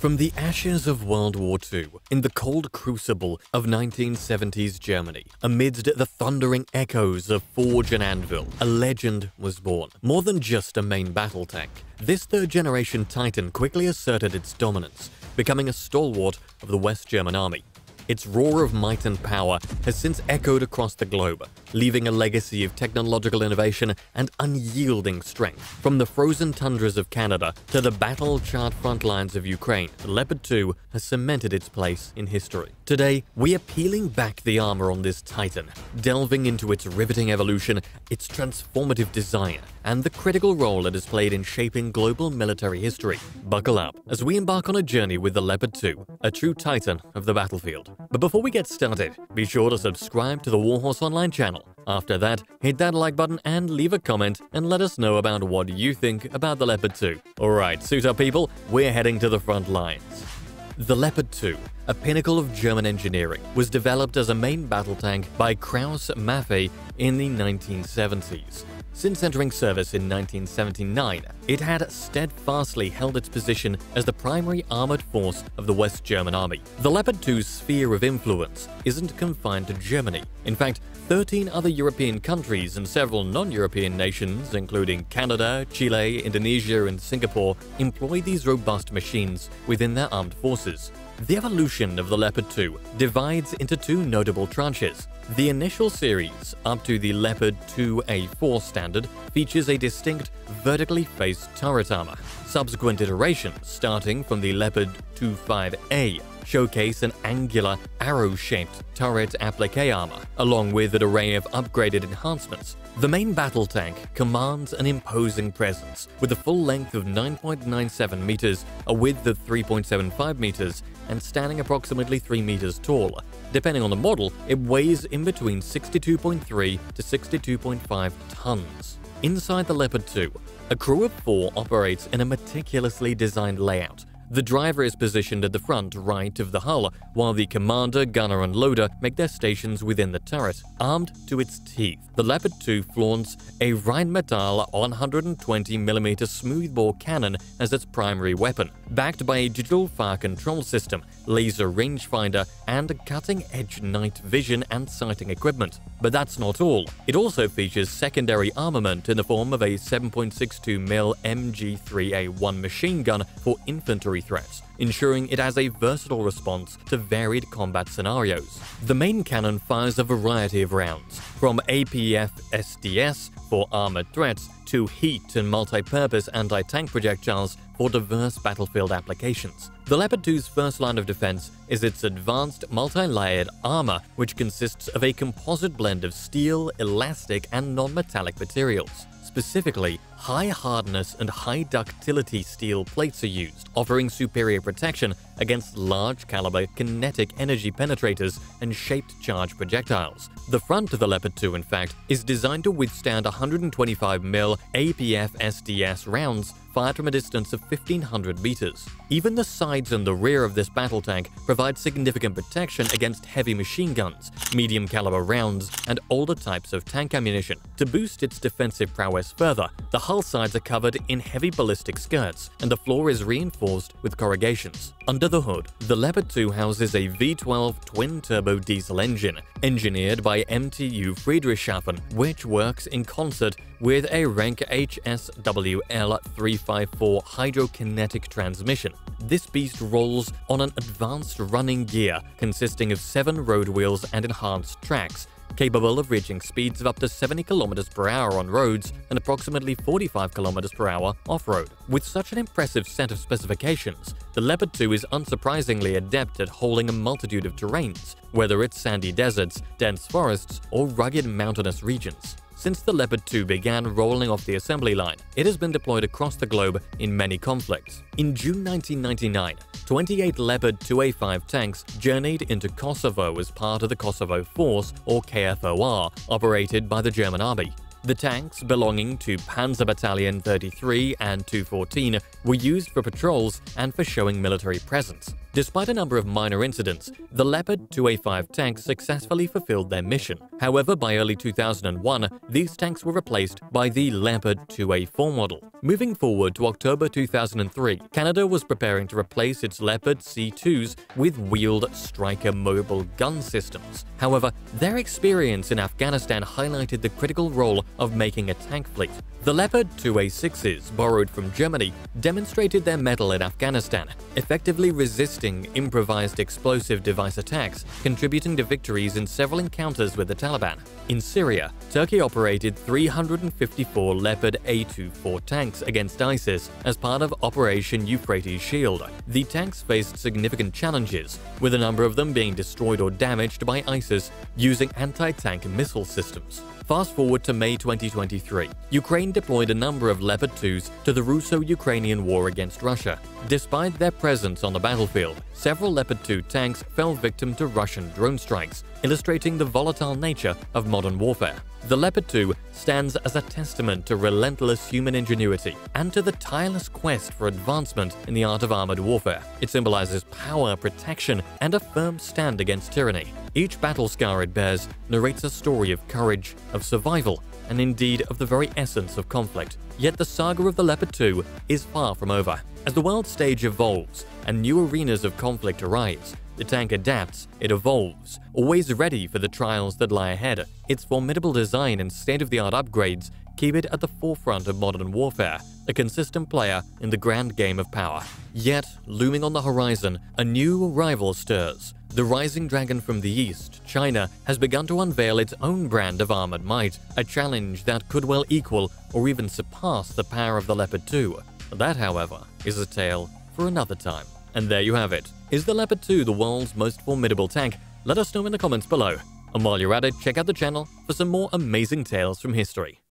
From the ashes of World War II, in the cold crucible of 1970s Germany, amidst the thundering echoes of Forge and Anvil, a legend was born. More than just a main battle tank, this third-generation Titan quickly asserted its dominance, becoming a stalwart of the West German army. Its roar of might and power has since echoed across the globe, leaving a legacy of technological innovation and unyielding strength. From the frozen tundras of Canada to the battle-charred front lines of Ukraine, the Leopard 2 has cemented its place in history. Today, we are peeling back the armor on this titan, delving into its riveting evolution, its transformative design, and the critical role it has played in shaping global military history. Buckle up as we embark on a journey with the Leopard 2, a true titan of the battlefield. But before we get started, be sure to subscribe to the Warhorse Online channel. After that, hit that like button and leave a comment and let us know about what you think about the Leopard 2. Alright, suit up people, we're heading to the front lines. The Leopard 2, a pinnacle of German engineering, was developed as a main battle tank by Krauss Maffei in the 1970s. Since entering service in 1979, it had steadfastly held its position as the primary armored force of the West German Army. The Leopard 2's sphere of influence isn't confined to Germany. In fact, 13 other European countries and several non-European nations, including Canada, Chile, Indonesia, and Singapore, employ these robust machines within their armed forces. The evolution of the Leopard 2 divides into two notable tranches. The initial series, up to the Leopard 2A4 standard, features a distinct vertically faced turret armor. Subsequent iterations, starting from the Leopard 25A, showcase an angular, arrow-shaped turret applique armor, along with an array of upgraded enhancements. The main battle tank commands an imposing presence, with a full length of 9.97 meters, a width of 3.75 meters, and standing approximately 3 meters tall. Depending on the model, it weighs in between 62.3 to 62.5 tons. Inside the Leopard 2, a crew of four operates in a meticulously designed layout, the driver is positioned at the front right of the hull, while the commander, gunner, and loader make their stations within the turret. Armed to its teeth, the Leopard 2 flaunts a Rheinmetall 120mm smoothbore cannon as its primary weapon, backed by a digital fire control system, laser rangefinder, and cutting-edge night vision and sighting equipment. But that's not all. It also features secondary armament in the form of a 7.62mm MG3A1 machine gun for infantry threats, ensuring it has a versatile response to varied combat scenarios. The main cannon fires a variety of rounds, from APF-SDS for armored threats to heat and multi-purpose anti-tank projectiles for diverse battlefield applications. The Leopard 2's first line of defense is its advanced multi-layered armor, which consists of a composite blend of steel, elastic, and non-metallic materials. Specifically, high hardness and high ductility steel plates are used, offering superior protection against large caliber kinetic energy penetrators and shaped charge projectiles. The front of the Leopard 2, in fact, is designed to withstand 125mm APF SDS rounds fired from a distance of 1500 meters. Even the sides and the rear of this battle tank provide significant protection against heavy machine guns, medium caliber rounds, and older types of tank ammunition. To boost its defensive prowess further, the hull sides are covered in heavy ballistic skirts, and the floor is reinforced with corrugations. Under the hood, the Leopard 2 houses a V12 twin-turbo diesel engine, engineered by MTU Friedrichshafen, which works in concert with a Renk HSWL354 hydrokinetic transmission. This beast rolls on an advanced running gear consisting of seven road wheels and enhanced tracks, capable of reaching speeds of up to 70 km per hour on roads and approximately 45 km per hour off-road. With such an impressive set of specifications, the Leopard 2 is unsurprisingly adept at holding a multitude of terrains, whether it's sandy deserts, dense forests, or rugged mountainous regions. Since the Leopard 2 began rolling off the assembly line, it has been deployed across the globe in many conflicts. In June 1999, 28 Leopard 2A5 tanks journeyed into Kosovo as part of the Kosovo Force, or KFOR, operated by the German Army. The tanks, belonging to Panzer Battalion 33 and 214, were used for patrols and for showing military presence. Despite a number of minor incidents, the Leopard 2A5 tanks successfully fulfilled their mission. However, by early 2001, these tanks were replaced by the Leopard 2A4 model. Moving forward to October 2003, Canada was preparing to replace its Leopard C2s with wheeled Stryker mobile gun systems. However, their experience in Afghanistan highlighted the critical role of making a tank fleet. The Leopard 2A6s, borrowed from Germany, demonstrated their mettle in Afghanistan, effectively resisting improvised explosive device attacks, contributing to victories in several encounters with the Taliban. In Syria, Turkey operated 354 Leopard A24 tanks against ISIS as part of Operation Euphrates Shield. The tanks faced significant challenges, with a number of them being destroyed or damaged by ISIS using anti-tank missile systems. Fast forward to May 2023. Ukraine deployed a number of Leopard 2s to the Russo-Ukrainian war against Russia. Despite their presence on the several Leopard 2 tanks fell victim to Russian drone strikes, illustrating the volatile nature of modern warfare. The Leopard 2 stands as a testament to relentless human ingenuity and to the tireless quest for advancement in the art of armored warfare. It symbolizes power, protection, and a firm stand against tyranny. Each battle scar it bears narrates a story of courage, of survival, and indeed of the very essence of conflict. Yet the saga of the Leopard 2 is far from over. As the world stage evolves and new arenas of conflict arise, the tank adapts, it evolves, always ready for the trials that lie ahead. Its formidable design and state-of-the-art upgrades keep it at the forefront of modern warfare, a consistent player in the grand game of power. Yet, looming on the horizon, a new rival stirs. The rising dragon from the east, China, has begun to unveil its own brand of armored might, a challenge that could well equal or even surpass the power of the Leopard 2. That, however, is a tale for another time. And there you have it. Is the Leopard 2 the world's most formidable tank? Let us know in the comments below. And while you're at it, check out the channel for some more amazing tales from history.